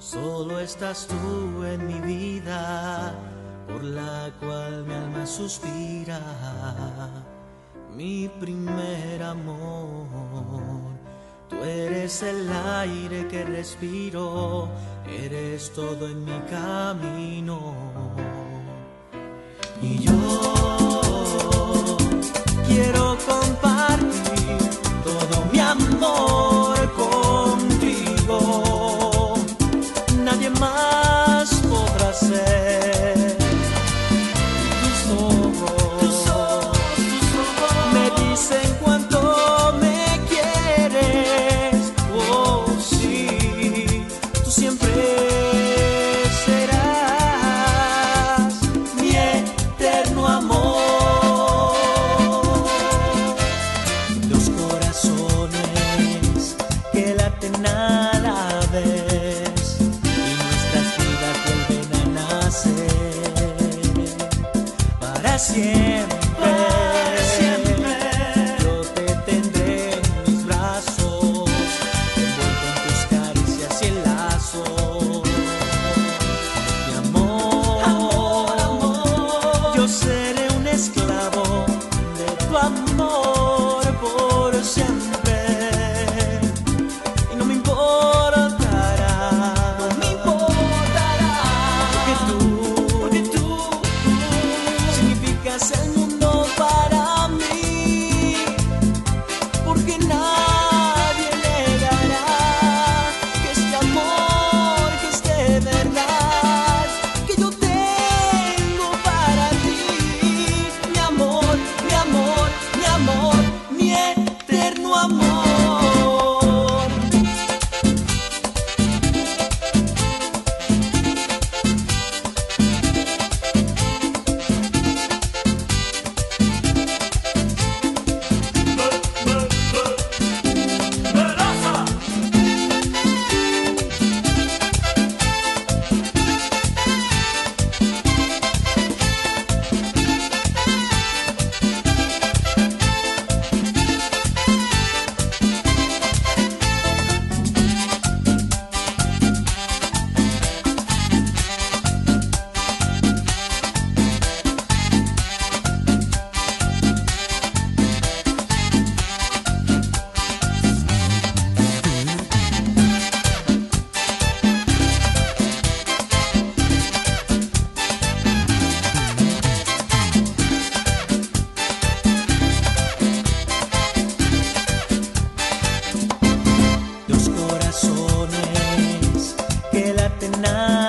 Solo estás tú en mi vida, por la cual mi alma suspira. Mi primer amor, tú eres el aire que respiro, eres todo en mi camino. Y yo quiero compartir todo mi amor. siempre serás mi eterno amor. Dos corazones que laten a la vez y nuestras vidas vuelven a nacer para siempre. ser The now.